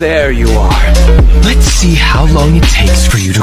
There you are. Let's see how long it takes for you to